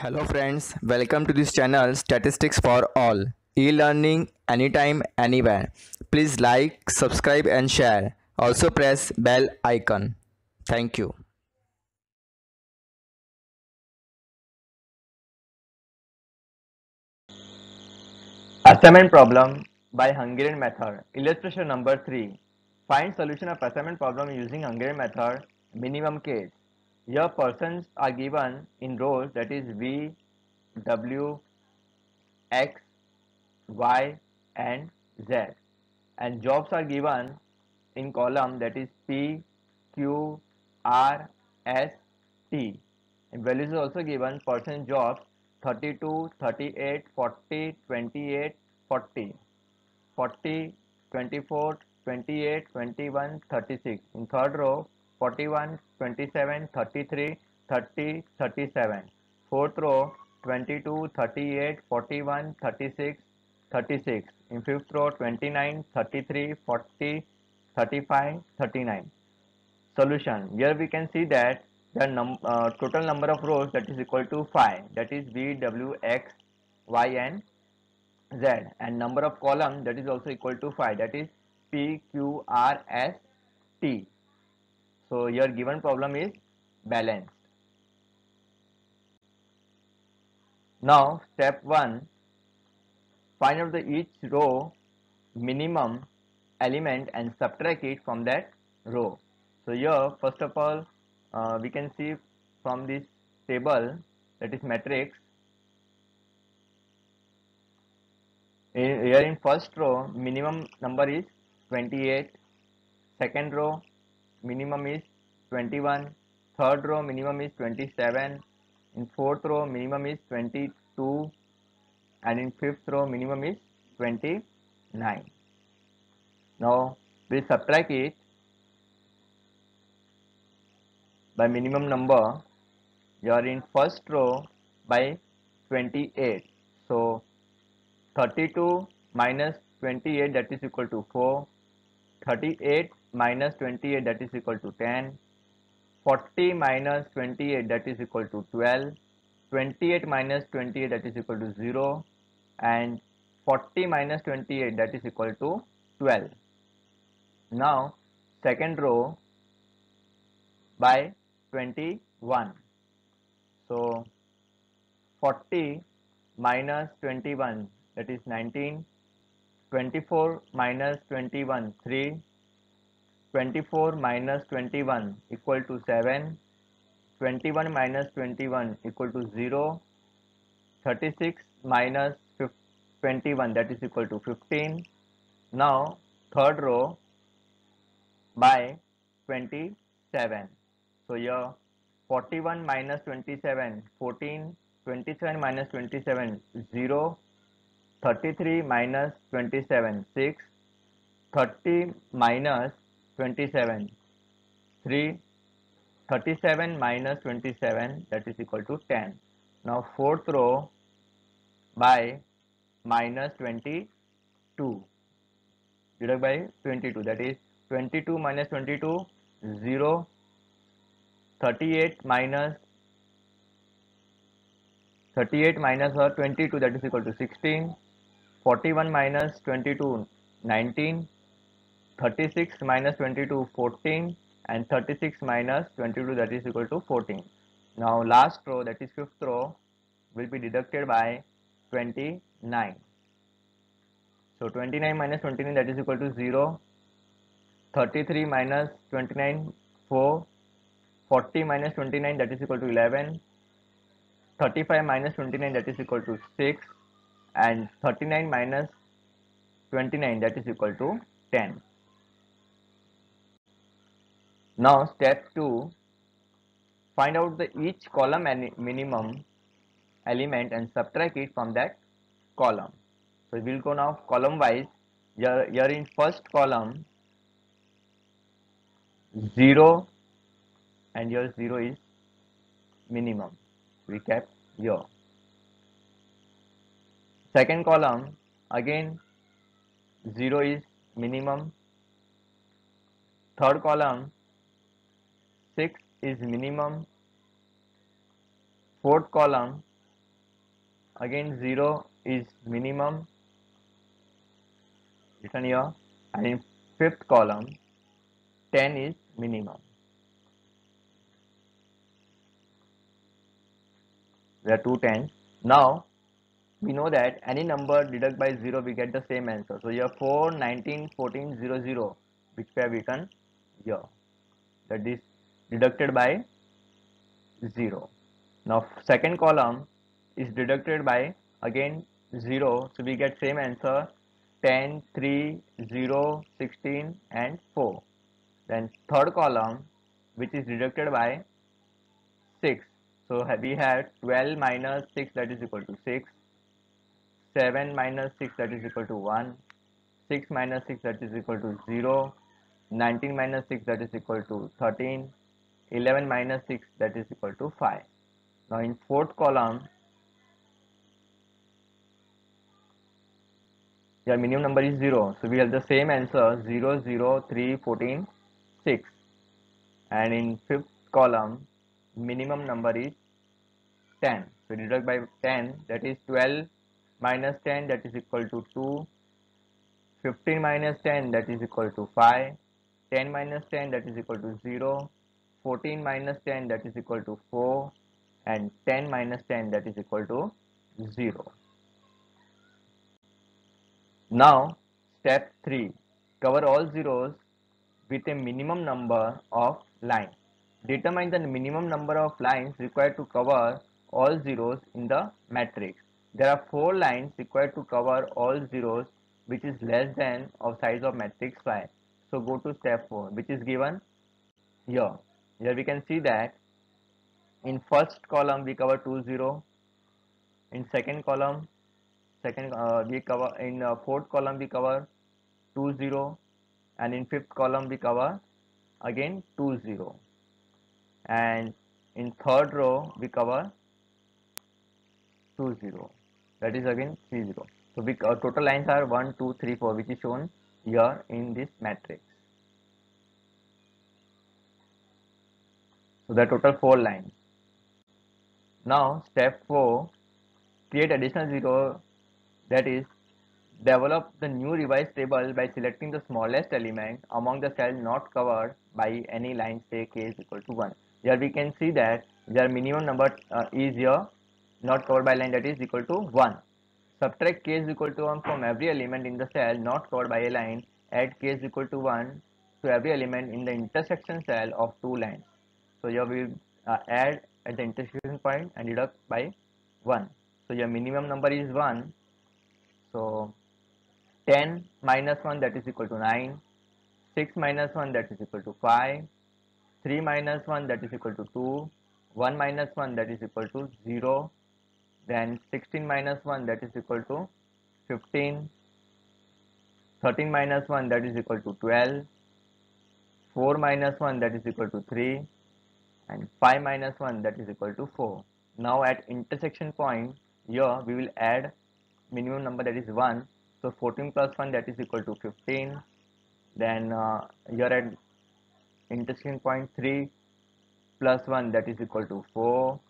Hello friends, welcome to this channel Statistics for All. E-learning anytime anywhere. Please like, subscribe and share. Also press bell icon. Thank you. Assignment problem by Hungarian method. Illustration number 3. Find solution of assignment problem using Hungarian method minimum case. Here persons are given in rows that is V, W, X, Y and Z. And jobs are given in column that is P, Q, R, S, T. And values are also given percent jobs 32, 38, 40, 28, 40, 40, 24, 28, 21, 36. In third row 41, 27, 33, 30, 37. Fourth row 22, 38, 41, 36, 36. In fifth row 29, 33, 40, 35, 39. Solution. Here we can see that the num uh, total number of rows that is equal to 5 that is V, W, X, Y and Z and number of column that is also equal to 5 that is P, Q, R, S, T. So your given problem is balanced. Now step 1 find out the each row minimum element and subtract it from that row. So here first of all uh, we can see from this table that is matrix here in first row minimum number is 28 second row minimum is 21 third row minimum is 27 in fourth row minimum is 22 and in fifth row minimum is 29 now we subtract it by minimum number you are in first row by 28 so 32 minus 28 that is equal to 4 38 minus 28 that is equal to 10 40 minus 28 that is equal to 12 28 minus 28 that is equal to 0 and 40 minus 28 that is equal to 12 now second row by 21 so 40 minus 21 that is 19 24 minus 21 3 24 minus 21 equal to 7 21 minus 21 equal to 0 36 minus 21 that is equal to 15 now third row by 27 so here 41 minus 27 14 27 minus 27 0 33 minus 27 6 30 minus 27 3 37 minus 27 that is equal to 10 now fourth row by minus 22 divided by 22 that is 22 minus 22 0 38 minus 38 minus or 22 that is equal to 16 41 minus 22 19 36 minus 22 14 and 36 minus 22 that is equal to 14 now last row that is fifth row will be deducted by 29 so 29 minus 29 that is equal to 0 33 minus 29 4 40 minus 29 that is equal to 11 35 minus 29 that is equal to 6 and 39 minus 29 that is equal to 10 now step 2 find out the each column and minimum element and subtract it from that column. So we'll go now column wise here in first column 0 and your 0 is minimum. We kept here. Second column again 0 is minimum. Third column 6 is minimum fourth column again 0 is minimum written here and in fifth column 10 is minimum. There are two tens. Now we know that any number deduct by 0 we get the same answer. So here 4 19 14 0 0 which we have written here that is deducted by 0 now second column is deducted by again 0 so we get same answer 10 3 0 16 and 4 then third column which is deducted by 6 so we have 12 minus 6 that is equal to 6 7 minus 6 that is equal to 1 6 minus 6 that is equal to 0 19 minus 6 that is equal to 13 11 minus 6 that is equal to 5 now in fourth column your minimum number is 0 so we have the same answer 0 0 3 14 6 and in fifth column minimum number is 10 so deduct by 10 that is 12 minus 10 that is equal to 2 15 minus 10 that is equal to 5 10 minus 10 that is equal to 0 14 minus 10 that is equal to 4 and 10 minus 10 that is equal to 0 now step 3 cover all zeros with a minimum number of lines. Determine the minimum number of lines required to cover all zeros in the matrix. There are four lines required to cover all zeros which is less than of size of matrix 5 so go to step 4 which is given here. Here we can see that in first column we cover 2 0. In second column second uh, we cover in uh, fourth column we cover 2 0 and in fifth column we cover again 2 0 and in third row we cover 2 0 that is again 3 0 so we uh, total lines are 1 2 3 4 which is shown here in this matrix. So the total 4 lines. Now step 4 create additional zero that is develop the new revised table by selecting the smallest element among the cells not covered by any line say k is equal to 1. Here we can see that their minimum number uh, is here not covered by line that is equal to 1. Subtract k is equal to 1 from every element in the cell not covered by a line. Add k is equal to 1 to every element in the intersection cell of two lines. So here we uh, add at the intersection point and deduct by 1. So your minimum number is 1. So 10 minus 1 that is equal to 9. 6 minus 1 that is equal to 5. 3 minus 1 that is equal to 2. 1 minus 1 that is equal to 0 then 16 minus 1 that is equal to 15 13 minus 1 that is equal to 12 4 minus 1 that is equal to 3 and 5 minus 1 that is equal to 4 now at intersection point here we will add minimum number that is 1 so 14 plus 1 that is equal to 15 then uh, here at intersection point 3 plus 1 that is equal to 4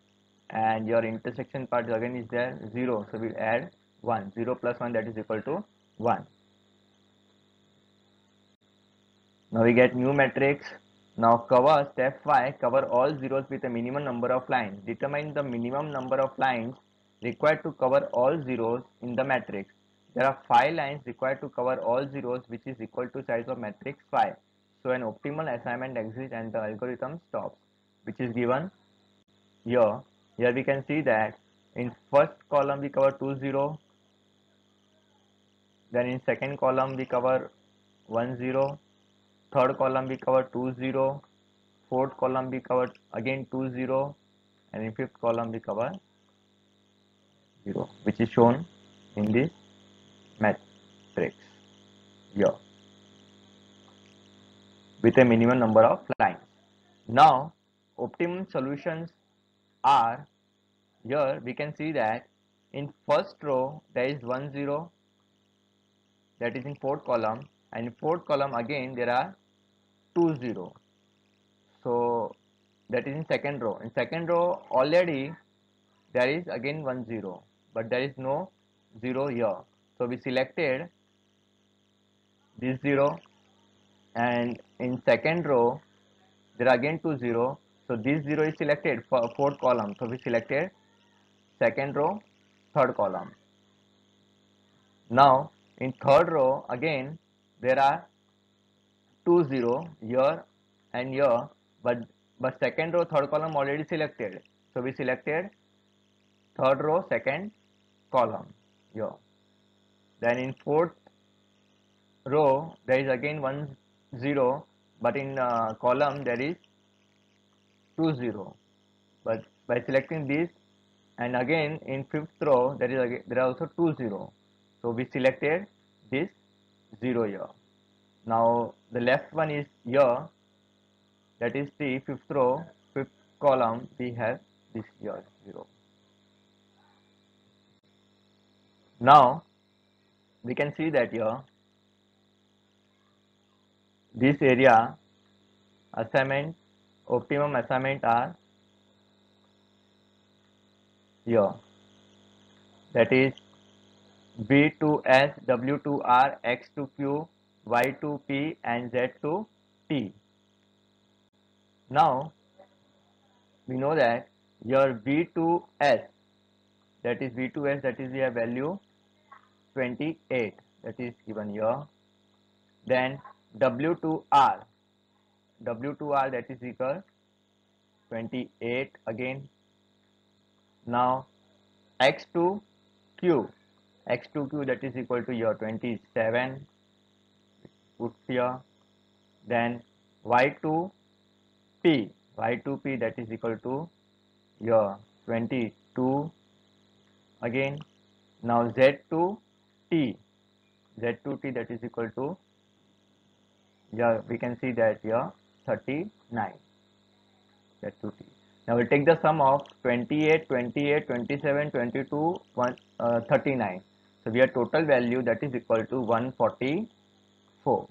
and your intersection part again is there 0 so we'll add 1 0 plus 1 that is equal to 1 now we get new matrix now cover step 5 cover all zeros with a minimum number of lines. Determine the minimum number of lines required to cover all zeros in the matrix. There are 5 lines required to cover all zeros which is equal to size of matrix 5 so an optimal assignment exists and the algorithm stops which is given here. Here we can see that in first column we cover 2 0 then in second column we cover 1 0 third column we cover 2 0 fourth column we cover again 2 0 and in fifth column we cover 0 which is shown in this matrix here with a minimum number of lines. Now optimum solutions are here we can see that in first row there is 1 0 that is in fourth column and fourth column again there are 2 0 so that is in second row in second row already there is again 1 0 but there is no 0 here. So we selected this 0 and in second row there are again two 0. So this 0 is selected for fourth column. So we selected second row, third column. Now in third row again there are two 0 here and here but but second row third column already selected. So we selected third row second column here. Then in fourth row there is again one 0 but in uh, column there is two 0 but by selecting this and again in fifth row there is again, there are also two 0 so we selected this 0 here. Now the left one is here. That is the fifth row fifth column. We have this here 0 now we can see that here this area assignment optimum assignment are here. That is V to S, W to R, X to Q, Y to P and Z to T. Now we know that your V to S that is V to S that is your value 28 that is given here. Then W to R W to R that is equal 28 again. Now X to Q X to Q that is equal to your 27 put here. Then y2p y2p that is equal to your 22 again now z2t z2t that is equal to yeah we can see that here 39 that 2 t. Now we'll take the sum of 28 28 27 22 1 uh, 39 so we have total value that is equal to 144